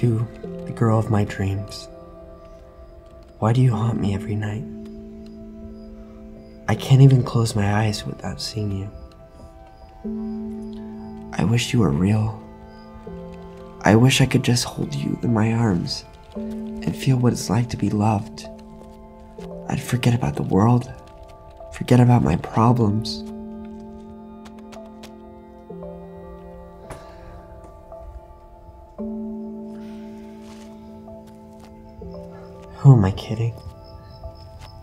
To the girl of my dreams. Why do you haunt me every night? I can't even close my eyes without seeing you. I wish you were real. I wish I could just hold you in my arms and feel what it's like to be loved. I'd forget about the world, forget about my problems. I kidding?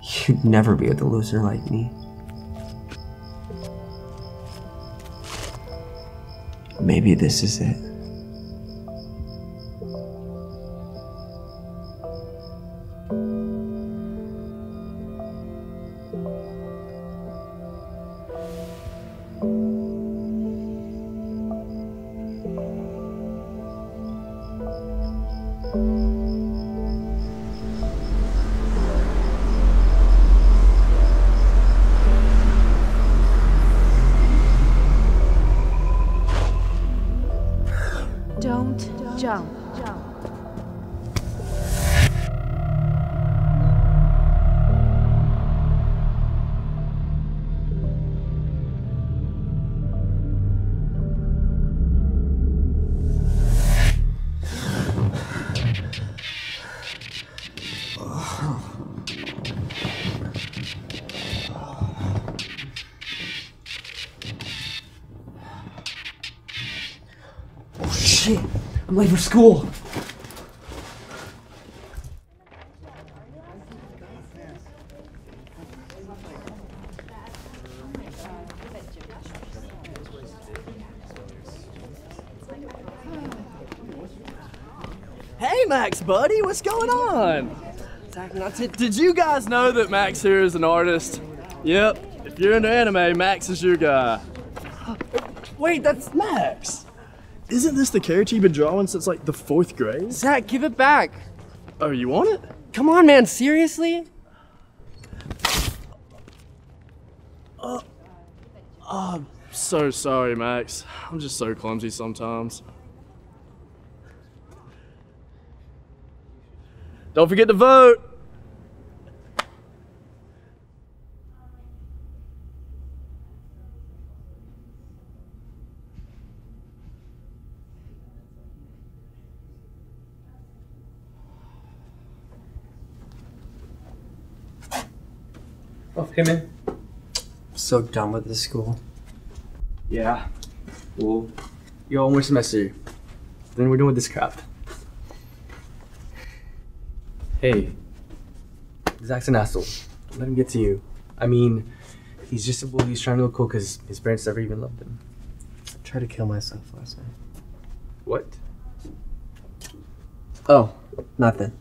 You'd never be with a loser like me. Maybe this is it. I'm late for school. Hey, Max, buddy, what's going on? Did, did you guys know that Max here is an artist? Yep, if you're into anime, Max is your guy. Wait, that's Max. Isn't this the character you've been drawing since like the fourth grade? Zach, give it back. Oh, you want it? Come on, man, seriously? Uh, oh, I'm so sorry, Max. I'm just so clumsy sometimes. Don't forget to vote. Hey man. So done with this school. Yeah. Well, you yo, one more semester. Then we're done with this crap. Hey, Zach's an asshole. Don't let him get to you. I mean, he's just a bully. He's trying to look cool because his parents never even loved him. I tried to kill myself last night. What? Oh, nothing.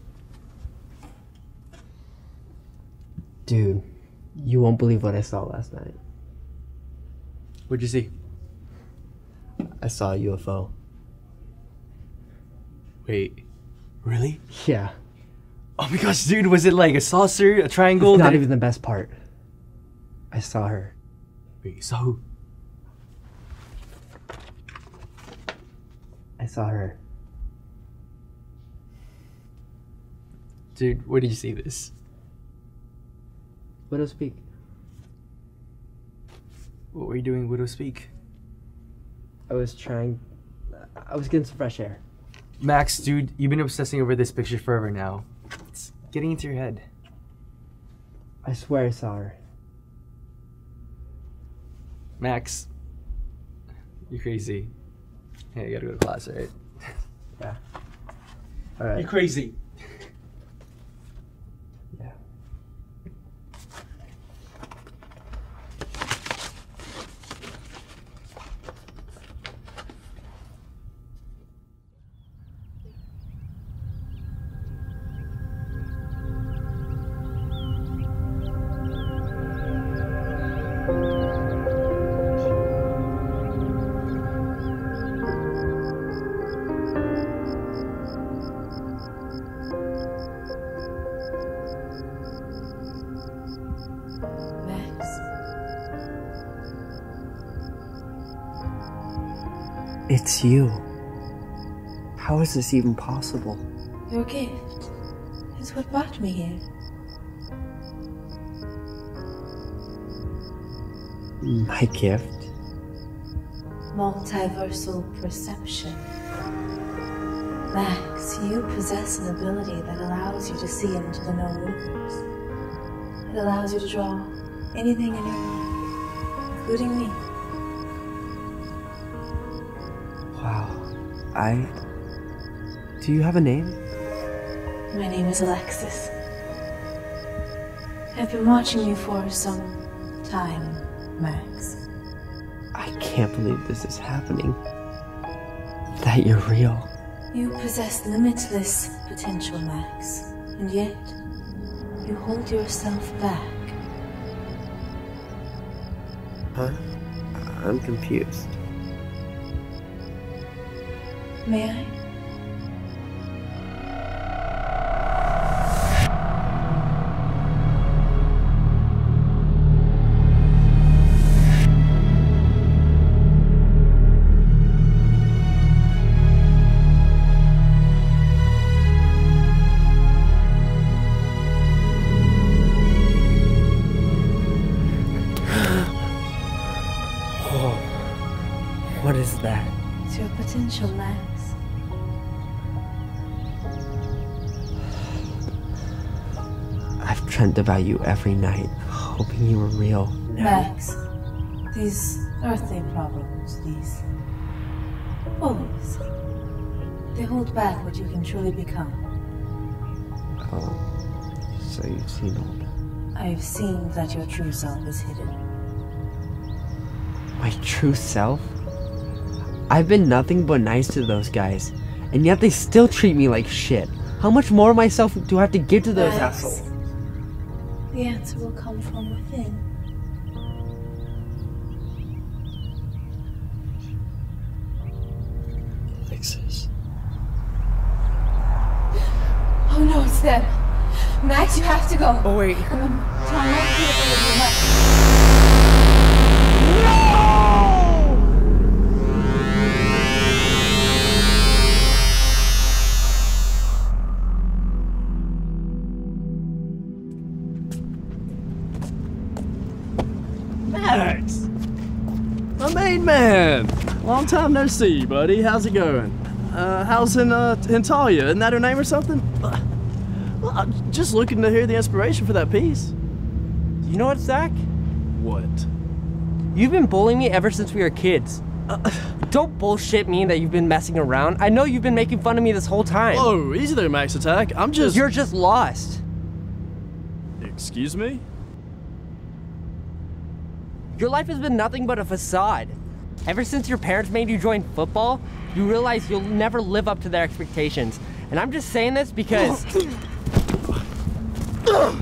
Dude, you won't believe what I saw last night. What'd you see? I saw a UFO. Wait, really? Yeah. Oh my gosh, dude, was it like a saucer, a triangle? Not Did even the best part. I saw her. Wait, you saw who? I saw her. Dude, where did you see this? Widow's Peak. What were you doing, Widow's Peak? I was trying. I was getting some fresh air. Max, dude, you've been obsessing over this picture forever now. It's getting into your head. I swear I saw her. Max, you're crazy. Hey, you gotta go to class, right? Yeah. Alright. You're crazy. It's you. How is this even possible? Your gift is what brought me here. My gift? Multiversal perception. Max, you possess an ability that allows you to see into the known universe. It allows you to draw anything in your mind, including me. Wow. I. Do you have a name? My name is Alexis. I've been watching you for some time, Max. I can't believe this is happening. That you're real. You possess limitless potential, Max, and yet you hold yourself back. Huh? I'm confused. May I? Oh, what is that? It's your potential, Max. Dreamt about you every night, hoping you were real. Max, these earthly problems, these bullies, they hold back what you can truly become. Oh, so you've seen all that. I've seen that your true self is hidden. My true self? I've been nothing but nice to those guys, and yet they still treat me like shit. How much more of myself do I have to give to those Max, assholes? The answer will come from within. Alexis. Oh no, it's them. Max, you have to go. Oh wait. Try not man! Long time no see, buddy. How's it going? Uh, how's in, uh, in Talia? Isn't that her name or something? Well, I'm just looking to hear the inspiration for that piece. You know what, Zach? What? You've been bullying me ever since we were kids. Uh, don't bullshit me that you've been messing around. I know you've been making fun of me this whole time. Oh, easy there, Max Attack. I'm just. You're just lost. Excuse me? Your life has been nothing but a facade. Ever since your parents made you join football, you realize you'll never live up to their expectations. And I'm just saying this because.